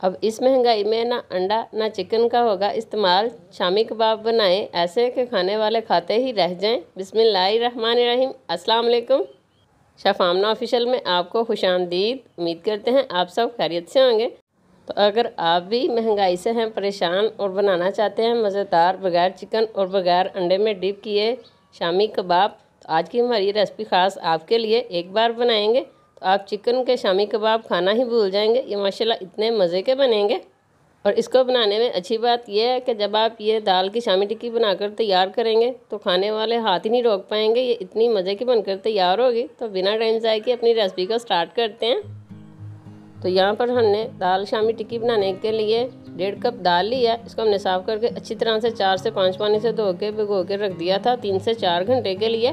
अब इस महँगाई में ना अंडा, ना चिकन का होगा इस्तेमाल। शामी कबाब बनाएँ, ऐसे के खाने वाले खाते ही रह जाएँ। अस्सलाम वालेकुम शफामना ऑफिशियल में आपको खुश आमदीद उम्मीद करते हैं आप सब खैरियत से होंगे। तो अगर आप भी महँगाई से हैं, परेशान और बनाना चाहते हैं, मज़ेदार बगैर चिकन और बगैर अंडे में डिप किए शामी कबाब तो आज की हमारी रेसिपी ख़ास आपके लिए एक बार बनाएँगे। तो आप चिकन के शामी कबाब खाना ही भूल जाएँगे। ये माशाल्लाह इतने मज़े के बनेंगे। और इसको बनाने में अच्छी बात यह है कि जब आप ये दाल की शामी टिक्की बनाकर तैयार करेंगे तो खाने वाले हाथ ही नहीं रोक पाएँगे। ये इतनी मज़े की बनकर तैयार होगी। तो बिना टाइम जाए कि अपनी रेसिपी को स्टार्ट करते हैं। तो यहाँ पर हमने दाल शामी टिक्की बनाने के लिए डेढ़ कप दाल लिया। इसको हमने साफ़ करके अच्छी तरह से चार से पाँच पानी से धो के, भिगो के रख दिया था तीन से चार घंटे के लिए।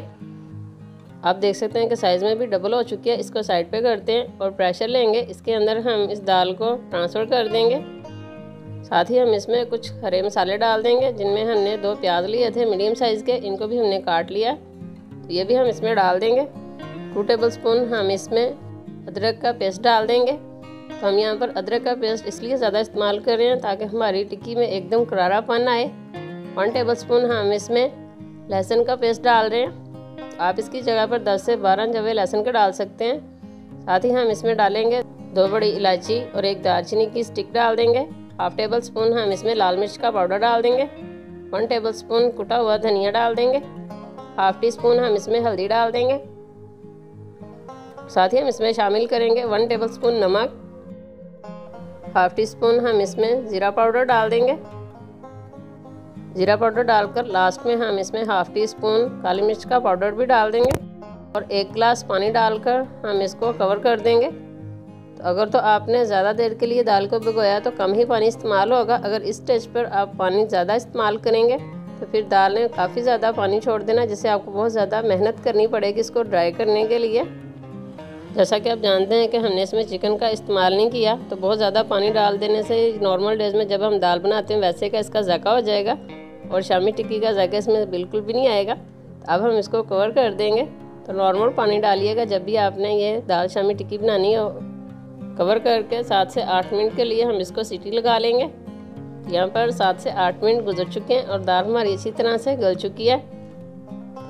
आप देख सकते हैं कि साइज़ में भी डबल हो चुकी है। इसको साइड पे करते हैं और प्रेशर लेंगे। इसके अंदर हम इस दाल को ट्रांसफ़र कर देंगे। साथ ही हम इसमें कुछ हरे मसाले डाल देंगे, जिनमें हमने दो प्याज लिए थे मीडियम साइज़ के। इनको भी हमने काट लिया। तो ये भी हम इसमें डाल देंगे। टू टेबल स्पून हम इसमें अदरक का पेस्ट डाल देंगे। तो हम यहाँ पर अदरक का पेस्ट इसलिए ज़्यादा इस्तेमाल कर रहे हैं ताकि हमारी टिक्की में एकदम करारापन आए। वन टेबल स्पून हम इसमें लहसुन का पेस्ट डाल रहे हैं। आप इसकी जगह पर 10 से 12 जवे लहसुन के डाल सकते हैं। साथ ही हम इसमें डालेंगे दो बड़ी इलायची और एक दालचीनी की स्टिक डाल देंगे। हाफ़ टेबल स्पून हम इसमें लाल मिर्च का पाउडर डाल देंगे। वन टेबल स्पून कुटा हुआ धनिया डाल देंगे। हाफ़ टी स्पून हम इसमें हल्दी डाल देंगे। साथ ही हम इसमें शामिल करेंगे वन टेबल स्पून नमक। हाफ़ टी स्पून हम इसमें ज़ीरा पाउडर डाल देंगे। ज़ीरा पाउडर डालकर लास्ट में हम इसमें हाफ़ टी स्पून काली मिर्च का पाउडर भी डाल देंगे और एक गिलास पानी डालकर हम इसको कवर कर देंगे। तो अगर तो आपने ज़्यादा देर के लिए दाल को भिगोया तो कम ही पानी इस्तेमाल होगा। अगर इस स्टेज पर आप पानी ज़्यादा इस्तेमाल करेंगे तो फिर दाल में काफ़ी ज़्यादा पानी छोड़ देना, जिससे आपको बहुत ज़्यादा मेहनत करनी पड़ेगी इसको ड्राई करने के लिए। जैसा कि आप जानते हैं कि हमने इसमें चिकन का इस्तेमाल नहीं किया तो बहुत ज़्यादा पानी डाल देने से नॉर्मल डेज़ में जब हम दाल बनाते हैं, वैसे का इसका ज़ायका हो जाएगा। और शामी टिक्की का ज़ायका इसमें बिल्कुल भी नहीं आएगा। अब हम इसको कवर कर देंगे। तो नॉर्मल पानी डालिएगा, जब भी आपने ये दाल शामी टिक्की बनानी हो। कवर करके सात से आठ मिनट के लिए हम इसको सीटी लगा लेंगे। यहाँ पर सात से आठ मिनट गुजर चुके हैं और दाल हमारी इसी तरह से गल चुकी है।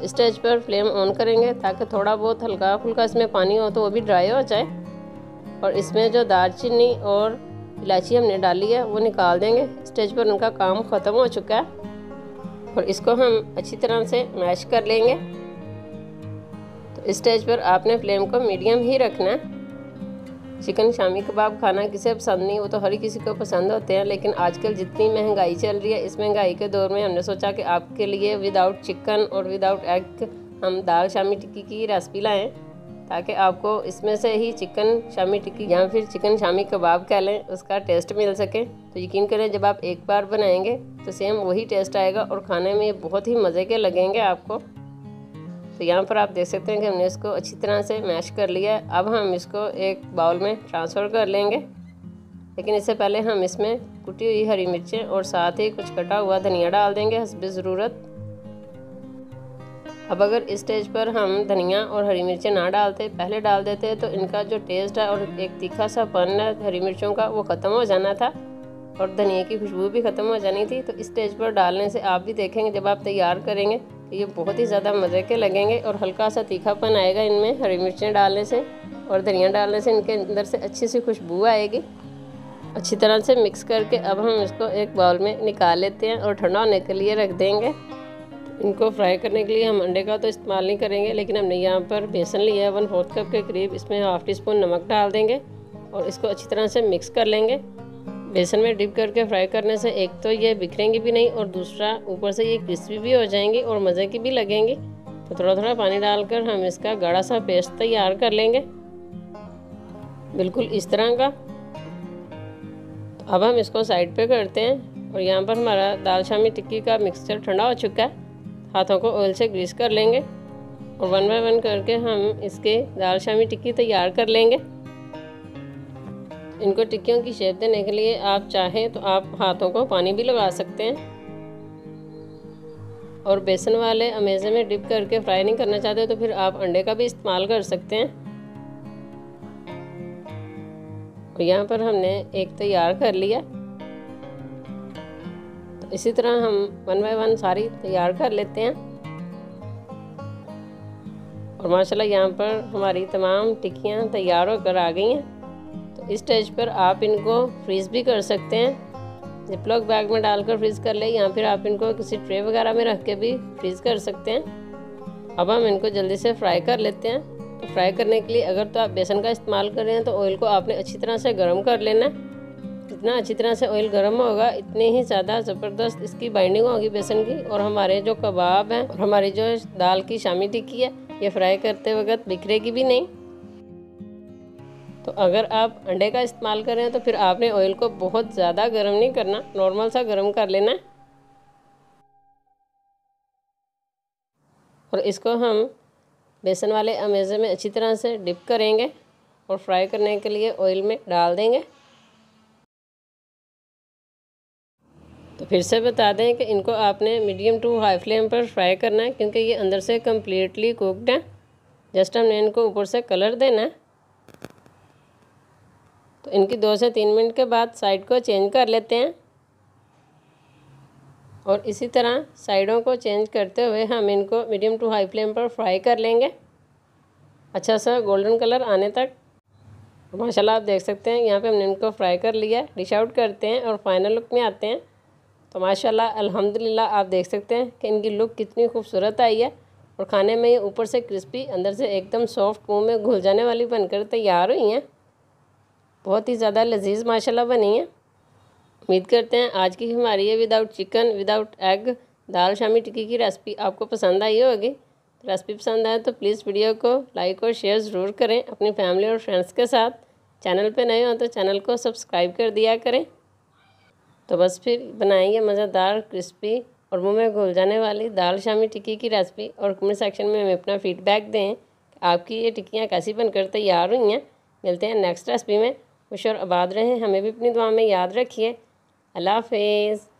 स्टेज पर फ्लेम ऑन करेंगे ताकि थोड़ा बहुत हल्का फुल्का इसमें पानी हो तो वो भी ड्राई हो जाए। और इसमें जो दालचीनी और इलायची हमने डाली है, वो निकाल देंगे। स्टेज पर उनका काम ख़त्म हो चुका है। और इसको हम अच्छी तरह से मैश कर लेंगे। तो इस स्टेज पर आपने फ्लेम को मीडियम ही रखना है। चिकन शामी कबाब खाना किसे पसंद नहीं, वो तो हर किसी को पसंद होते हैं, लेकिन आजकल जितनी महँगाई चल रही है, इस महँगाई के दौर में हमने सोचा कि आपके लिए विदाउट चिकन और विदाउट एग हम दाल शामी टिक्की की रेसिपी लाएँ। ताकि आपको इसमें से ही चिकन शामी टिक्की या फिर चिकन शामी कबाब कह लें, उसका टेस्ट मिल सके। तो यकीन करें, जब आप एक बार बनाएँगे तो सेम वही टेस्ट आएगा और खाने में बहुत ही मज़े के लगेंगे आपको। तो यहाँ पर आप देख सकते हैं कि हमने इसको अच्छी तरह से मैश कर लिया है। अब हम इसको एक बाउल में ट्रांसफ़र कर लेंगे। लेकिन इससे पहले हम इसमें कुटी हुई हरी मिर्चें और साथ ही कुछ कटा हुआ धनिया डाल देंगे हसब ज़रूरत। अब अगर स्टेज पर हम धनिया और हरी मिर्चें ना डालते, पहले डाल देते तो इनका जो टेस्ट है और एक तीखा सा पन है हरी मिर्चों का, वो ख़त्म हो जाना था और धनिया की खुशबू भी ख़त्म हो जानी थी। तो स्टेज पर डालने से आप भी देखेंगे, जब आप तैयार करेंगे तो ये बहुत ही ज़्यादा मज़े के लगेंगे और हल्का सा तीखापन आएगा इनमें हरी मिर्चें डालने से और धनिया डालने से इनके अंदर से अच्छी सी खुशबू आएगी। अच्छी तरह से मिक्स करके अब हम इसको एक बाउल में निकाल लेते हैं और ठंडा होने के लिए रख देंगे। इनको फ्राई करने के लिए हम अंडे का तो इस्तेमाल नहीं करेंगे, लेकिन हमने यहाँ पर बेसन लिया है वन फोर्थ कप के करीब। इसमें हाफ़ टी स्पून नमक डाल देंगे और इसको अच्छी तरह से मिक्स कर लेंगे। बेसन में डिप करके फ्राई करने से एक तो ये बिखरेंगी भी नहीं और दूसरा ऊपर से ये क्रिस्पी भी हो जाएँगी और मज़े की भी लगेंगी। तो थोड़ा थोड़ा पानी डालकर हम इसका गाढ़ा सा पेस्ट तैयार कर लेंगे। बिल्कुल इस तरह का। अब हम इसको साइड पे करते हैं और यहाँ पर हमारा दाल शामी टिक्की का मिक्सचर ठंडा हो चुका है। हाथों को ऑयल से ग्रीस कर लेंगे और वन बाय वन करके हम इसके दाल शामी टिक्की तैयार कर लेंगे। इनको टिक्कियों की शेप देने के लिए आप चाहें तो आप हाथों को पानी भी लगा सकते हैं। और बेसन वाले अमेज़े में डिप करके फ्राई नहीं करना चाहते तो फिर आप अंडे का भी इस्तेमाल कर सकते हैं। और यहाँ पर हमने एक तैयार कर लिया। इसी तरह हम वन बाय वन सारी तैयार कर लेते हैं। और माशाल्लाह यहाँ पर हमारी तमाम टिक्कियाँ तैयार होकर आ गई हैं। तो इस स्टेज पर आप इनको फ्रीज़ भी कर सकते हैं। जिपलॉक बैग में डालकर फ्रीज़ कर ले या फिर आप इनको किसी ट्रे वगैरह में रख के भी फ्रीज़ कर सकते हैं। अब हम इनको जल्दी से फ्राई कर लेते हैं। तो फ्राई करने के लिए अगर तो आप बेसन का इस्तेमाल कर रहे हैं तो ऑयल को आपने अच्छी तरह से गर्म कर लेना जितना अच्छी तरह से ऑयल गर्म होगा, इतनी ही ज़्यादा ज़बरदस्त इसकी बाइंडिंग होगी बेसन की। और हमारे जो कबाब हैं और हमारी जो दाल की शामी टिक्की है, ये फ्राई करते वक्त बिखरेगी भी नहीं। तो अगर आप अंडे का इस्तेमाल कर रहे हैं तो फिर आपने ऑयल को बहुत ज़्यादा गर्म नहीं करना नॉर्मल सा गर्म कर लेना है। और इसको हम बेसन वाले अमेज़े में अच्छी तरह से डिप करेंगे और फ्राई करने के लिए ऑयल में डाल देंगे। फिर से बता दें कि इनको आपने मीडियम टू हाई फ्लेम पर फ्राई करना है, क्योंकि ये अंदर से कम्प्लीटली कुकड है। जस्ट हमने इनको ऊपर से कलर देना है। तो इनकी दो से तीन मिनट के बाद साइड को चेंज कर लेते हैं। और इसी तरह साइडों को चेंज करते हुए हम इनको मीडियम टू हाई फ्लेम पर फ्राई कर लेंगे। अच्छा सा गोल्डन कलर आने तक। माशाल्लाह आप देख सकते हैं, यहाँ पे हमने इनको फ्राई कर लिया डिश आउट करते हैं और फाइनल लुक में आते हैं। तो माशाल्लाह, अल्हम्दुलिल्लाह, आप देख सकते हैं कि इनकी लुक कितनी खूबसूरत आई है और खाने में ये ऊपर से क्रिस्पी, अंदर से एकदम सॉफ्ट मुँह में घुल जाने वाली बनकर तैयार हुई हैं। बहुत ही ज़्यादा लजीज माशाल्लाह बनी है। उम्मीद करते हैं आज की हमारी ये विदाउट चिकन विदाउट एग दाल शामी टिक्की की रेसिपी आपको पसंद आई होगी। रेसिपी पसंद आए तो प्लीज़ वीडियो को लाइक और शेयर ज़रूर करें अपनी फैमिली और फ्रेंड्स के साथ। चैनल पे नए हो तो चैनल को सब्सक्राइब कर दिया करें। तो बस फिर बनाएँगे मज़ेदार क्रिस्पी और मुँह में घुल जाने वाली दाल शामी टिक्की की रेसिपी और कमेंट सेक्शन में हमें अपना फीडबैक दें आपकी ये टिक्कियाँ कैसी बनकर तैयार हुई हैं। मिलते हैं नेक्स्ट रेसिपी में। खुश और आबाद रहें। हमें भी अपनी दुआ में याद रखिए। अल्लाह हाफिज़।